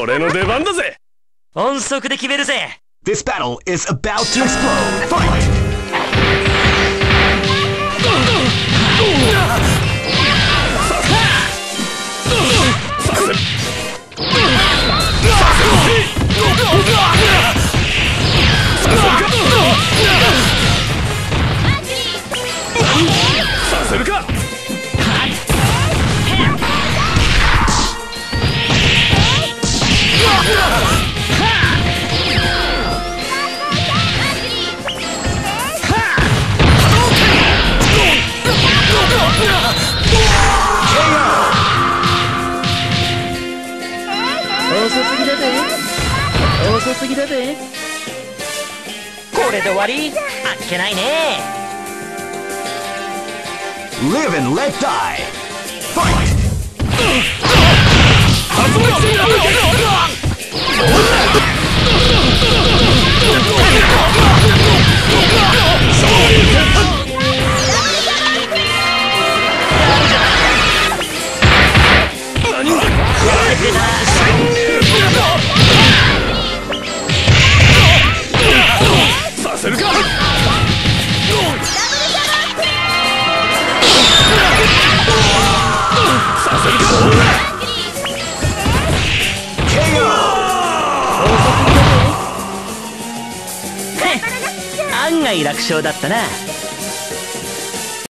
俺の出番だぜ音速で決めるぜ This battle is about to explode. だぜ遅すぎだぜ。これで終わり。あっけないね。Live and let die. Fight! 発外楽勝だったな